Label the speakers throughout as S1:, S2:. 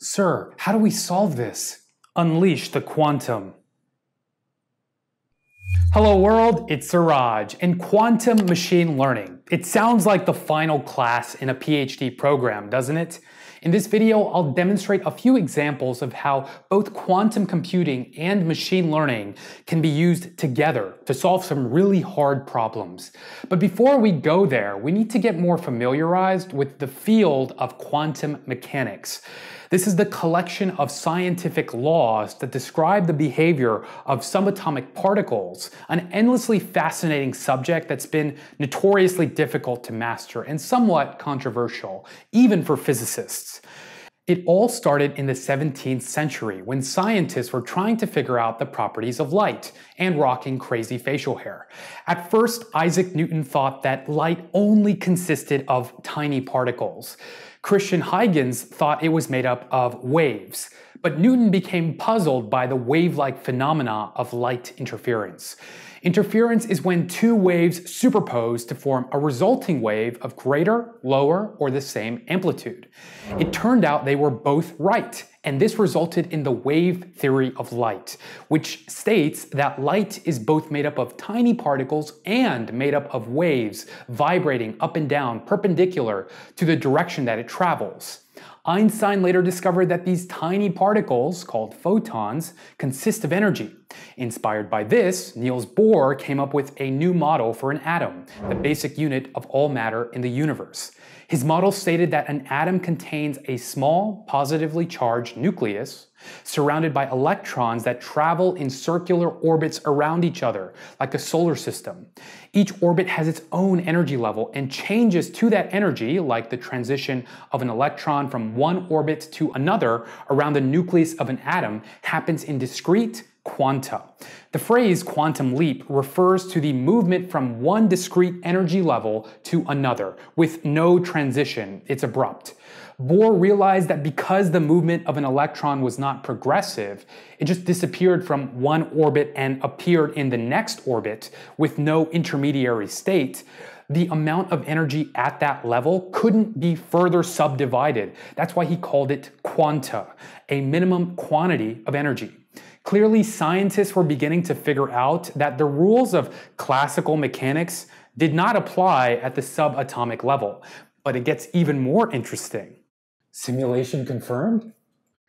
S1: Sir, how do we solve this? Unleash the quantum. Hello world, it's Siraj. In quantum machine learning, it sounds like the final class in a PhD program, doesn't it? In this video, I'll demonstrate a few examples of how both quantum computing and machine learning can be used together to solve some really hard problems. But before we go there, we need to get more familiarized with the field of quantum mechanics. This is the collection of scientific laws that describe the behavior of subatomic particles, an endlessly fascinating subject that's been notoriously difficult to master and somewhat controversial, even for physicists. It all started in the 17th century when scientists were trying to figure out the properties of light and rocking crazy facial hair. At first, Isaac Newton thought that light only consisted of tiny particles. Christian Huygens thought it was made up of waves, but Newton became puzzled by the wave-like phenomena of light interference. Interference is when two waves superpose to form a resulting wave of greater, lower, or the same amplitude. It turned out they were both right, and this resulted in the wave theory of light, which states that light is both made up of tiny particles and made up of waves vibrating up and down perpendicular to the direction that it travels. Einstein later discovered that these tiny particles, called photons, consist of energy. Inspired by this, Niels Bohr came up with a new model for an atom, the basic unit of all matter in the universe. His model stated that an atom contains a small, positively charged nucleus surrounded by electrons that travel in circular orbits around each other, like a solar system. Each orbit has its own energy level and changes to that energy, like the transition of an electron from one orbit to another around the nucleus of an atom, happens in discrete quanta. The phrase quantum leap refers to the movement from one discrete energy level to another, with no transition, it's abrupt. Bohr realized that because the movement of an electron was not progressive, it just disappeared from one orbit and appeared in the next orbit with no intermediary state, the amount of energy at that level couldn't be further subdivided. That's why he called it quanta, a minimum quantity of energy. Clearly, scientists were beginning to figure out that the rules of classical mechanics did not apply at the subatomic level. But it gets even more interesting.
S2: Simulation confirmed?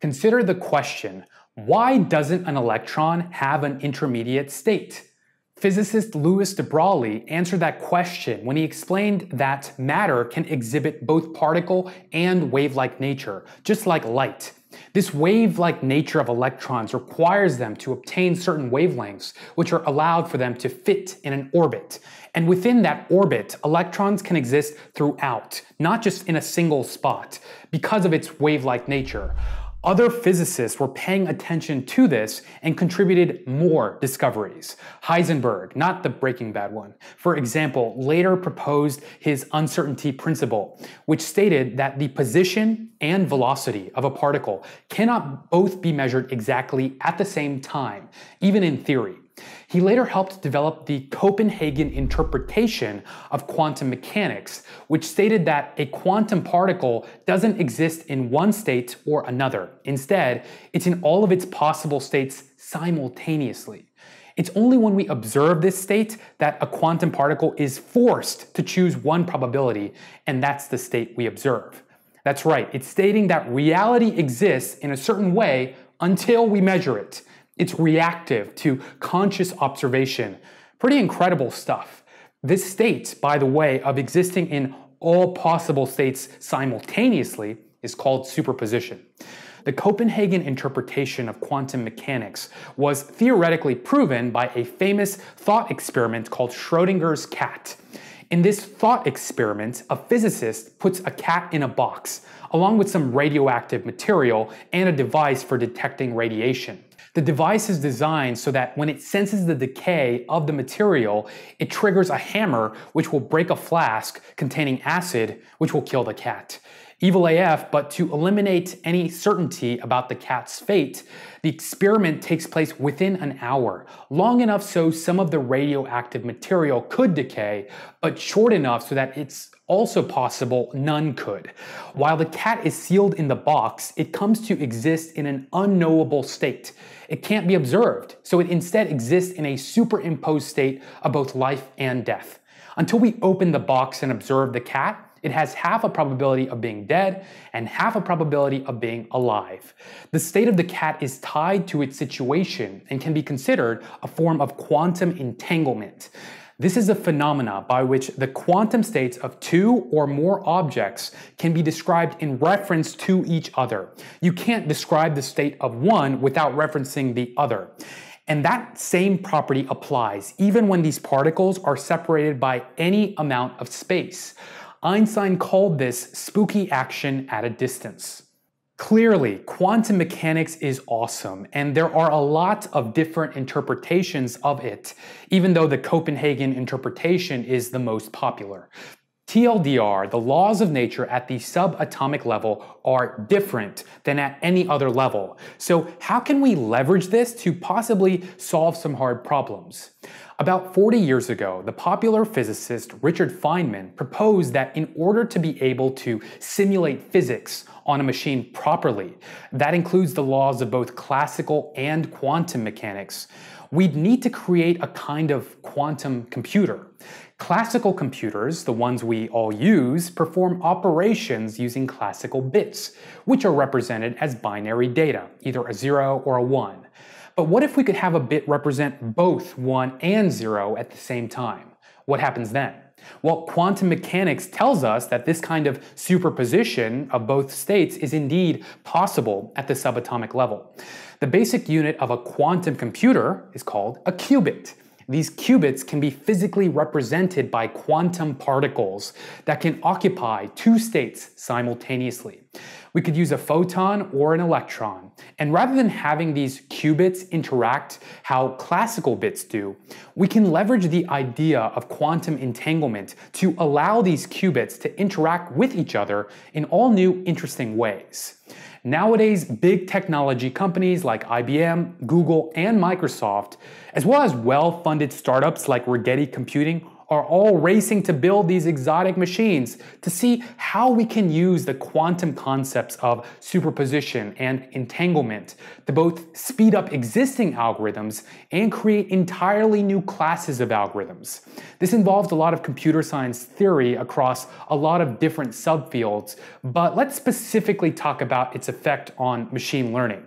S1: Consider the question, why doesn't an electron have an intermediate state? Physicist Louis de Broglie answered that question when he explained that matter can exhibit both particle and wave-like nature, just like light. This wave-like nature of electrons requires them to obtain certain wavelengths, which are allowed for them to fit in an orbit. And within that orbit, electrons can exist throughout, not just in a single spot, because of its wave-like nature. Other physicists were paying attention to this and contributed more discoveries. Heisenberg, not the Breaking Bad one, for example, later proposed his uncertainty principle, which stated that the position and velocity of a particle cannot both be measured exactly at the same time, even in theory. He later helped develop the Copenhagen interpretation of quantum mechanics, which stated that a quantum particle doesn't exist in one state or another. Instead, it's in all of its possible states simultaneously. It's only when we observe this state that a quantum particle is forced to choose one probability, and that's the state we observe. That's right, it's stating that reality exists in a certain way until we measure it. It's reactive to conscious observation. Pretty incredible stuff. This state, by the way, of existing in all possible states simultaneously is called superposition. The Copenhagen interpretation of quantum mechanics was theoretically proven by a famous thought experiment called Schrodinger's cat. In this thought experiment, a physicist puts a cat in a box, along with some radioactive material and a device for detecting radiation. The device is designed so that when it senses the decay of the material, it triggers a hammer which will break a flask containing acid, which will kill the cat. Evil AF, but to eliminate any certainty about the cat's fate, the experiment takes place within an hour, long enough so some of the radioactive material could decay, but short enough so that it's also possible none could. While the cat is sealed in the box, it comes to exist in an unknowable state. It can't be observed, so it instead exists in a superimposed state of both life and death. Until we open the box and observe the cat, it has half a probability of being dead and half a probability of being alive. The state of the cat is tied to its situation and can be considered a form of quantum entanglement. This is a phenomena by which the quantum states of two or more objects can be described in reference to each other. You can't describe the state of one without referencing the other. And that same property applies even when these particles are separated by any amount of space. Einstein called this spooky action at a distance. Clearly, quantum mechanics is awesome, and there are a lot of different interpretations of it, even though the Copenhagen interpretation is the most popular. TLDR, the laws of nature at the subatomic level are different than at any other level. So how can we leverage this to possibly solve some hard problems? About 40 years ago, the popular physicist Richard Feynman proposed that in order to be able to simulate physics on a machine properly, that includes the laws of both classical and quantum mechanics, we'd need to create a kind of quantum computer. Classical computers, the ones we all use, perform operations using classical bits, which are represented as binary data, either a 0 or a 1. But what if we could have a bit represent both 1 and 0 at the same time? What happens then? Well, quantum mechanics tells us that this kind of superposition of both states is indeed possible at the subatomic level. The basic unit of a quantum computer is called a qubit. These qubits can be physically represented by quantum particles that can occupy two states simultaneously. We could use a photon or an electron, and rather than having these qubits interact how classical bits do, we can leverage the idea of quantum entanglement to allow these qubits to interact with each other in all new interesting ways. Nowadays, big technology companies like IBM, Google, and Microsoft, as well as well funded startups like Rigetti Computing, are all racing to build these exotic machines to see how we can use the quantum concepts of superposition and entanglement to both speed up existing algorithms and create entirely new classes of algorithms. This involves a lot of computer science theory across a lot of different subfields, but let's specifically talk about its effect on machine learning.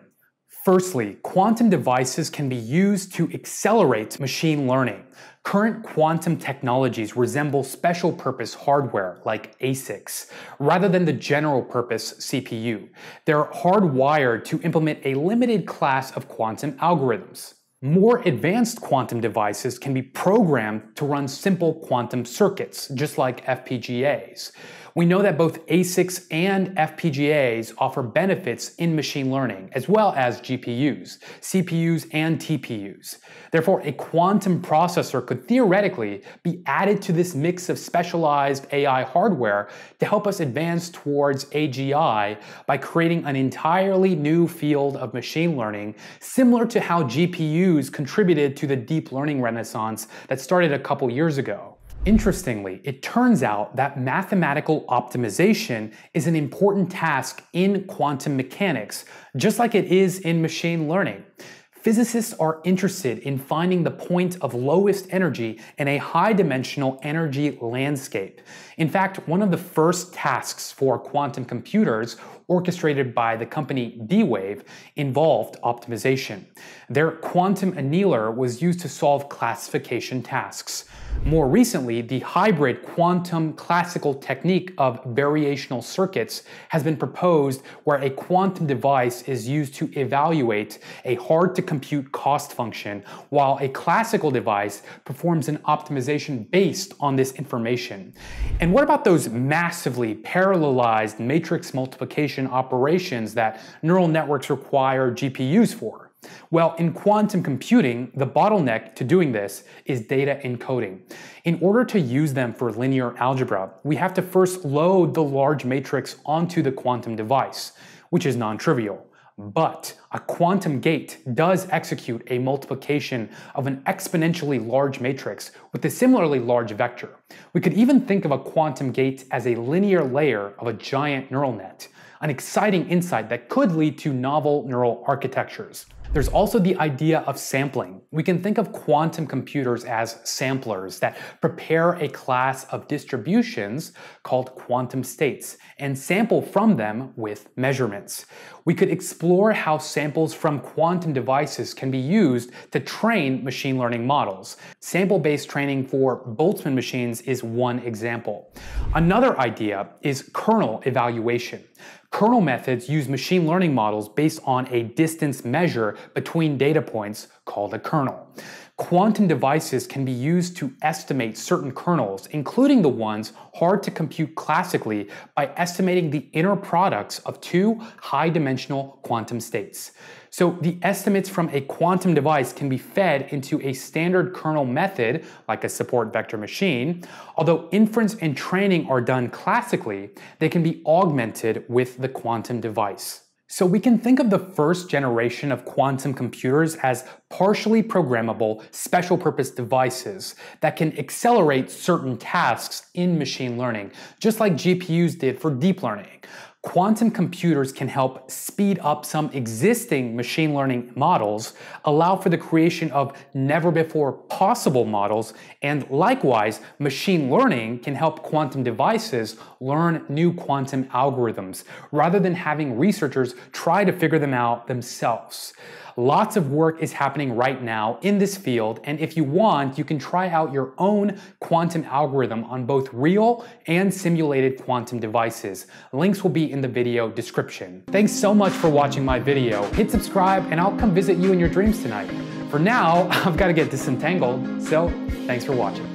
S1: Firstly, quantum devices can be used to accelerate machine learning. Current quantum technologies resemble special purpose hardware like ASICs, rather than the general purpose CPU. They're hardwired to implement a limited class of quantum algorithms. More advanced quantum devices can be programmed to run simple quantum circuits, just like FPGAs. We know that both ASICs and FPGAs offer benefits in machine learning, as well as GPUs, CPUs, and TPUs. Therefore, a quantum processor could theoretically be added to this mix of specialized AI hardware to help us advance towards AGI by creating an entirely new field of machine learning, similar to how GPUs contributed to the deep learning renaissance that started a couple years ago. Interestingly, it turns out that mathematical optimization is an important task in quantum mechanics, just like it is in machine learning. Physicists are interested in finding the point of lowest energy in a high dimensional energy landscape. In fact, one of the first tasks for quantum computers orchestrated by the company D-Wave involved optimization. Their quantum annealer was used to solve classification tasks. More recently, the hybrid quantum classical technique of variational circuits has been proposed where a quantum device is used to evaluate a hard to compute cost function, while a classical device performs an optimization based on this information. And what about those massively parallelized matrix multiplication operations that neural networks require GPUs for? Well, in quantum computing, the bottleneck to doing this is data encoding. In order to use them for linear algebra, we have to first load the large matrix onto the quantum device, which is non-trivial. But a quantum gate does execute a multiplication of an exponentially large matrix with a similarly large vector. We could even think of a quantum gate as a linear layer of a giant neural net, an exciting insight that could lead to novel neural architectures. There's also the idea of sampling. We can think of quantum computers as samplers that prepare a class of distributions called quantum states and sample from them with measurements. We could explore how samples from quantum devices can be used to train machine learning models. Sample-based training for Boltzmann machines is one example. Another idea is kernel evaluation. Kernel methods use machine learning models based on a distance measure between data points called a kernel. Quantum devices can be used to estimate certain kernels, including the ones hard to compute classically by estimating the inner products of two high-dimensional quantum states. So the estimates from a quantum device can be fed into a standard kernel method, like a support vector machine. Although inference and training are done classically, they can be augmented with the quantum device. So we can think of the first generation of quantum computers as partially programmable special purpose devices that can accelerate certain tasks in machine learning, just like GPUs did for deep learning quantum computers can help speed up some existing machine learning models, allow for the creation of never before possible models, and likewise, machine learning can help quantum devices learn new quantum algorithms rather than having researchers try to figure them out themselves. Lots of work is happening right now in this field, and if you want, you can try out your own quantum algorithm on both real and simulated quantum devices. Links will be in the video description. Thanks so much for watching my video. Hit subscribe, and I'll come visit you in your dreams tonight. For now, I've got to get disentangled, so thanks for watching.